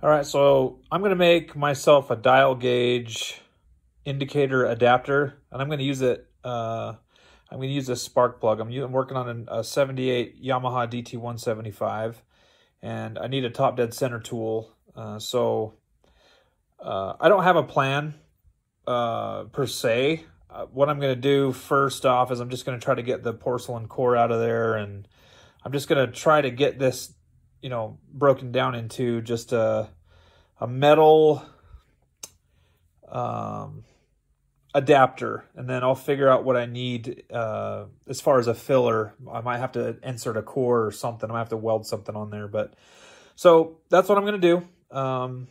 All right, so I'm going to make myself a dial gauge indicator adapter, and I'm going to use it. Uh, I'm to use a spark plug. I'm, I'm working on a, a 78 Yamaha DT175, and I need a top dead center tool. Uh, so uh, I don't have a plan uh, per se. Uh, what I'm going to do first off is I'm just going to try to get the porcelain core out of there, and I'm just going to try to get this you know, broken down into just a, a metal um, adapter. And then I'll figure out what I need uh, as far as a filler. I might have to insert a core or something. I might have to weld something on there. But so that's what I'm going to do. Um,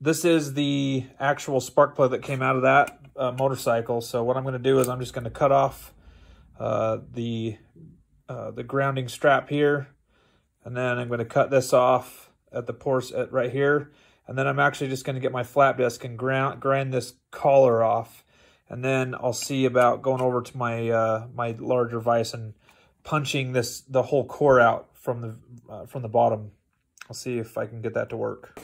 this is the actual spark plug that came out of that uh, motorcycle. So what I'm going to do is I'm just going to cut off uh, the uh, the grounding strap here and then I'm going to cut this off at the pores at right here. And then I'm actually just going to get my flap disc and grind, grind this collar off. And then I'll see about going over to my uh, my larger vise and punching this the whole core out from the uh, from the bottom. I'll see if I can get that to work.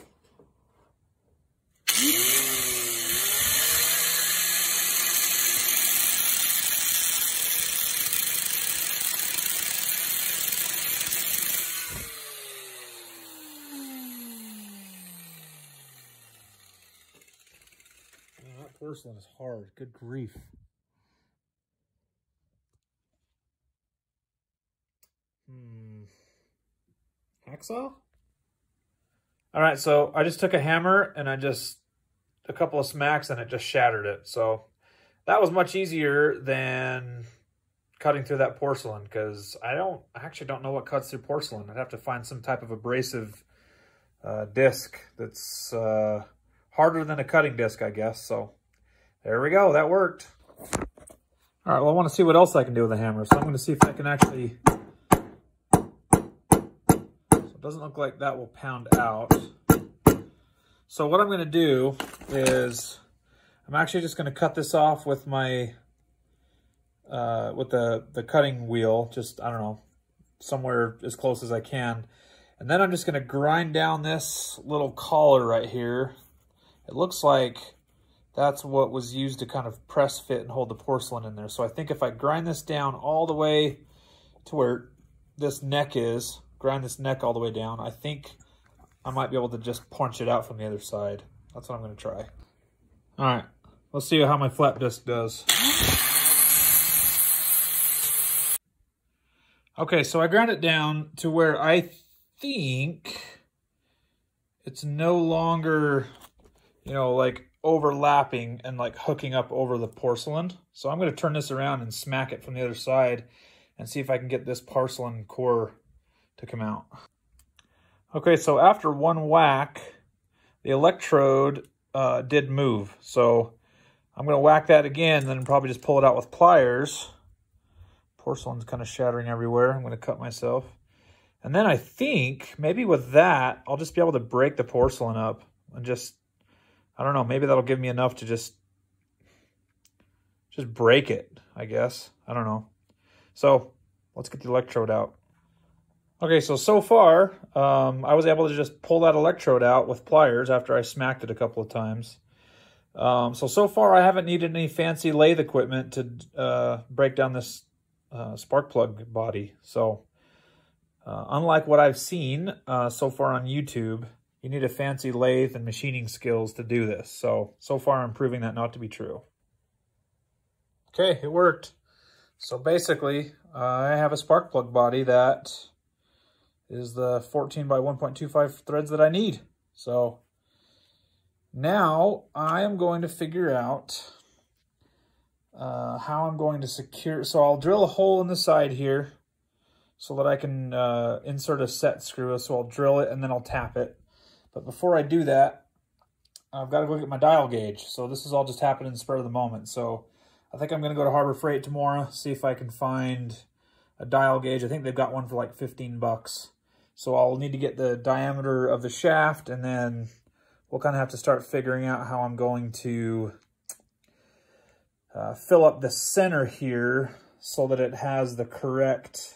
Porcelain is hard. Good grief. Hmm. Hacksaw? All right, so I just took a hammer and I just, a couple of smacks and it just shattered it. So that was much easier than cutting through that porcelain because I don't, I actually don't know what cuts through porcelain. I'd have to find some type of abrasive uh, disc that's uh, harder than a cutting disc, I guess. So there we go. That worked. All right. Well, I want to see what else I can do with the hammer. So I'm going to see if I can actually... So it doesn't look like that will pound out. So what I'm going to do is I'm actually just going to cut this off with my... Uh, with the, the cutting wheel. Just, I don't know, somewhere as close as I can. And then I'm just going to grind down this little collar right here. It looks like that's what was used to kind of press fit and hold the porcelain in there. So I think if I grind this down all the way to where this neck is, grind this neck all the way down, I think I might be able to just punch it out from the other side. That's what I'm going to try. All right, let's see how my flap disc does. Okay, so I ground it down to where I think it's no longer, you know, like overlapping and like hooking up over the porcelain. So I'm going to turn this around and smack it from the other side and see if I can get this porcelain core to come out. Okay, so after one whack, the electrode uh, did move. So I'm going to whack that again, then probably just pull it out with pliers. Porcelain's kind of shattering everywhere. I'm going to cut myself. And then I think maybe with that, I'll just be able to break the porcelain up and just I don't know, maybe that'll give me enough to just just break it, I guess. I don't know. So let's get the electrode out. Okay, so so far, um, I was able to just pull that electrode out with pliers after I smacked it a couple of times. Um, so, so far I haven't needed any fancy lathe equipment to uh, break down this uh, spark plug body. So, uh, unlike what I've seen uh, so far on YouTube, you need a fancy lathe and machining skills to do this. So, so far I'm proving that not to be true. Okay, it worked. So basically, uh, I have a spark plug body that is the 14 by 1.25 threads that I need. So now I am going to figure out uh, how I'm going to secure. So I'll drill a hole in the side here so that I can uh, insert a set screw. So I'll drill it and then I'll tap it. But before I do that, I've got to go get my dial gauge. So this is all just happening in the spur of the moment. So I think I'm going to go to Harbor Freight tomorrow, see if I can find a dial gauge. I think they've got one for like 15 bucks. So I'll need to get the diameter of the shaft and then we'll kind of have to start figuring out how I'm going to uh, fill up the center here so that it has the correct,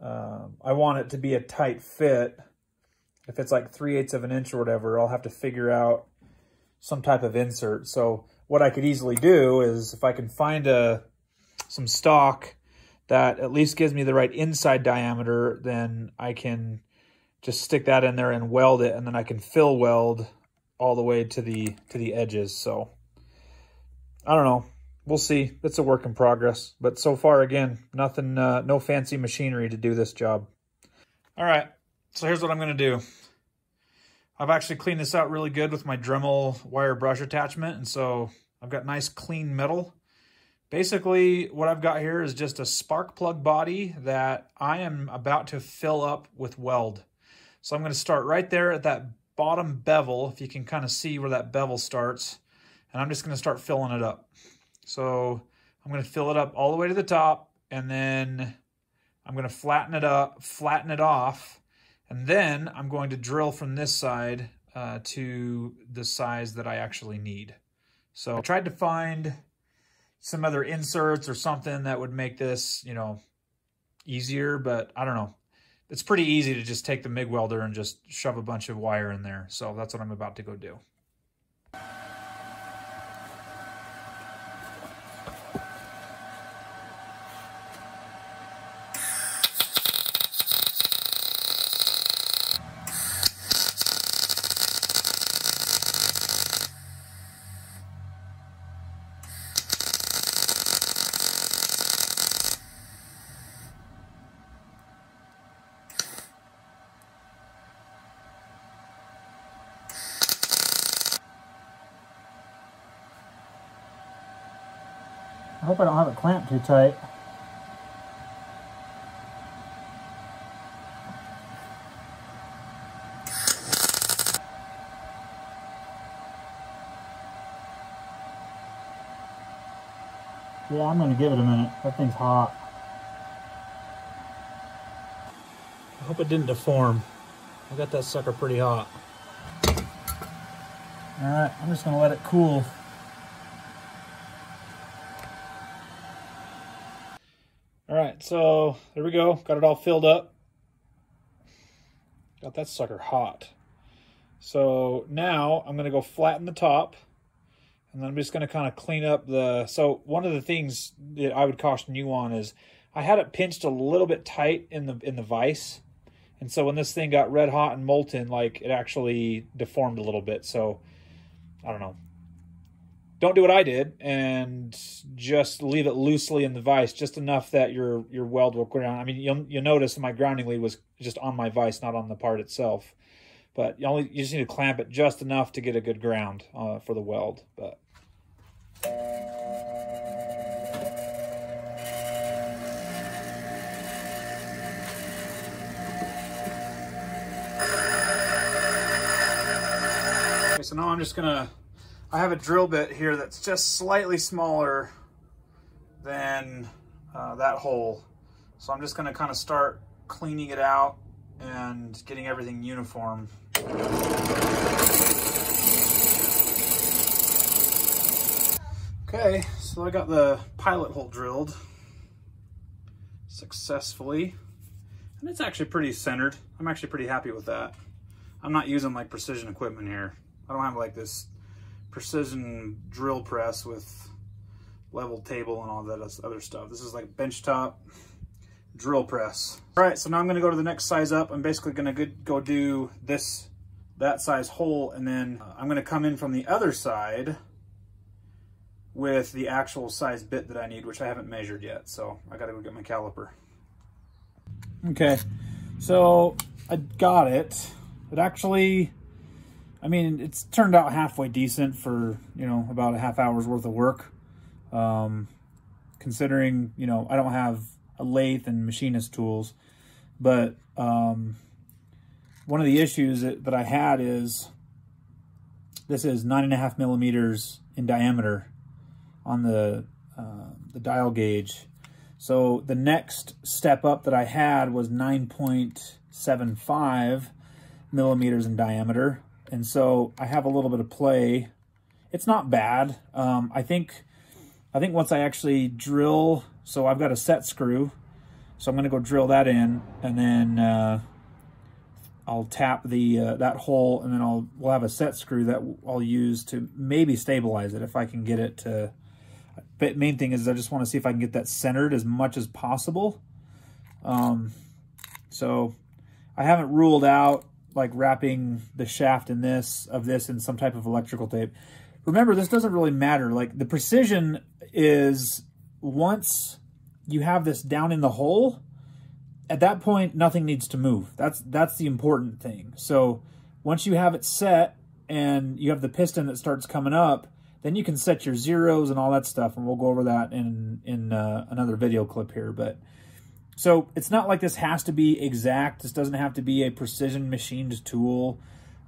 um, I want it to be a tight fit if it's like 3 eighths of an inch or whatever, I'll have to figure out some type of insert. So what I could easily do is if I can find a some stock that at least gives me the right inside diameter, then I can just stick that in there and weld it, and then I can fill weld all the way to the to the edges. So I don't know. We'll see. It's a work in progress. But so far, again, nothing, uh, no fancy machinery to do this job. All right. So here's what I'm going to do. I've actually cleaned this out really good with my Dremel wire brush attachment. And so I've got nice clean metal. Basically, what I've got here is just a spark plug body that I am about to fill up with weld. So I'm going to start right there at that bottom bevel, if you can kind of see where that bevel starts. And I'm just going to start filling it up. So I'm going to fill it up all the way to the top, and then I'm going to flatten it up, flatten it off, and then I'm going to drill from this side uh, to the size that I actually need. So I tried to find some other inserts or something that would make this, you know, easier, but I don't know. It's pretty easy to just take the MIG welder and just shove a bunch of wire in there. So that's what I'm about to go do. I hope I don't have it clamped too tight. Yeah, I'm gonna give it a minute. That thing's hot. I hope it didn't deform. I got that sucker pretty hot. All right, I'm just gonna let it cool. All so there we go. Got it all filled up. Got that sucker hot. So now I'm going to go flatten the top. And then I'm just going to kind of clean up the... So one of the things that I would caution you on is I had it pinched a little bit tight in the in the vise. And so when this thing got red hot and molten, like it actually deformed a little bit. So I don't know don't do what I did and just leave it loosely in the vise, just enough that your your weld will down. I mean, you'll you'll notice my grounding lead was just on my vise, not on the part itself. But you only you just need to clamp it just enough to get a good ground uh, for the weld. But okay, so now I'm just gonna I have a drill bit here that's just slightly smaller than uh, that hole. So I'm just gonna kind of start cleaning it out and getting everything uniform. Okay, so I got the pilot hole drilled successfully. And it's actually pretty centered. I'm actually pretty happy with that. I'm not using like precision equipment here. I don't have like this precision drill press with level table and all that other stuff. This is like benchtop drill press. All right, so now I'm gonna go to the next size up. I'm basically gonna go do this, that size hole, and then uh, I'm gonna come in from the other side with the actual size bit that I need, which I haven't measured yet. So I gotta go get my caliper. Okay, so I got it. It actually I mean, it's turned out halfway decent for, you know, about a half hour's worth of work. Um, considering, you know, I don't have a lathe and machinist tools. But um, one of the issues that, that I had is this is nine and a half millimeters in diameter on the, uh, the dial gauge. So the next step up that I had was 9.75 millimeters in diameter. And so I have a little bit of play. It's not bad. Um, I think I think once I actually drill, so I've got a set screw, so I'm going to go drill that in, and then uh, I'll tap the uh, that hole and then I'll we'll have a set screw that I'll use to maybe stabilize it if I can get it to. But main thing is I just want to see if I can get that centered as much as possible. Um, so I haven't ruled out like wrapping the shaft in this of this in some type of electrical tape. Remember, this doesn't really matter. Like the precision is once you have this down in the hole, at that point, nothing needs to move. That's that's the important thing. So once you have it set and you have the piston that starts coming up, then you can set your zeros and all that stuff, and we'll go over that in in uh, another video clip here. But so it's not like this has to be exact. This doesn't have to be a precision machined tool.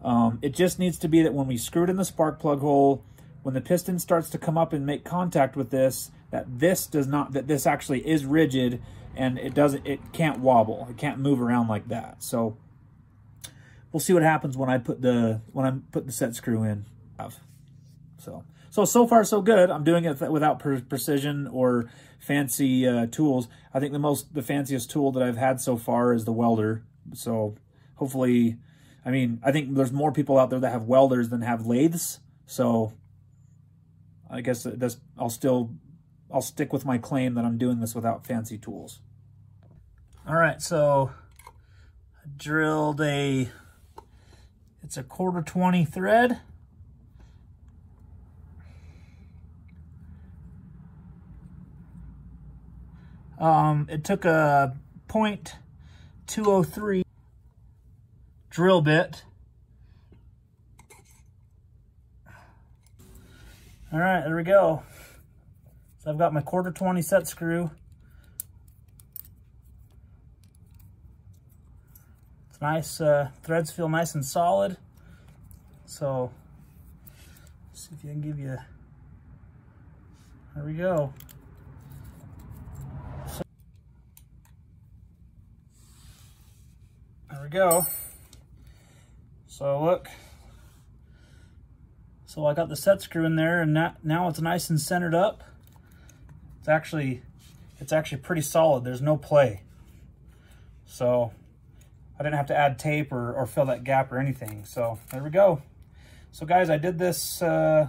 Um, it just needs to be that when we screw it in the spark plug hole, when the piston starts to come up and make contact with this, that this does not, that this actually is rigid and it doesn't, it can't wobble. It can't move around like that. So we'll see what happens when I put the, when I put the set screw in. So, so, so far so good. I'm doing it without precision or fancy uh, tools. I think the most, the fanciest tool that I've had so far is the welder. So hopefully, I mean, I think there's more people out there that have welders than have lathes. So I guess this, I'll still, I'll stick with my claim that I'm doing this without fancy tools. All right, so I drilled a, it's a quarter 20 thread. Um, it took a .203 drill bit. All right, there we go. So I've got my quarter 20 set screw. It's nice, uh, threads feel nice and solid. So, see if I can give you, there we go. There we go. So look. So I got the set screw in there and now it's nice and centered up. It's actually, it's actually pretty solid. There's no play. So I didn't have to add tape or, or fill that gap or anything. So there we go. So guys, I did this, uh,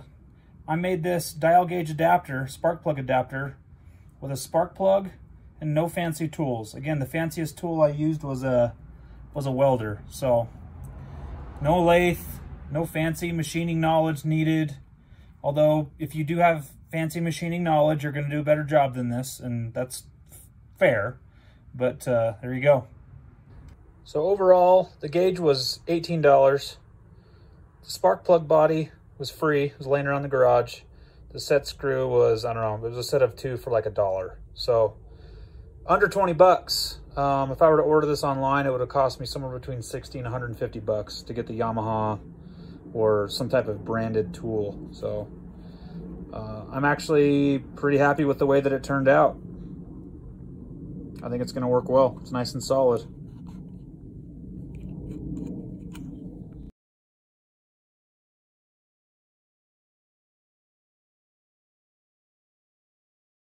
I made this dial gauge adapter, spark plug adapter with a spark plug and no fancy tools. Again, the fanciest tool I used was a was a welder. So no lathe, no fancy machining knowledge needed. Although if you do have fancy machining knowledge, you're going to do a better job than this, and that's fair. But uh, there you go. So overall, the gauge was $18. The spark plug body was free. It was laying around the garage. The set screw was, I don't know, it was a set of two for like a dollar. So under 20 bucks. Um, if I were to order this online, it would have cost me somewhere between 60 and 150 bucks to get the Yamaha or some type of branded tool. So uh, I'm actually pretty happy with the way that it turned out. I think it's going to work well. It's nice and solid.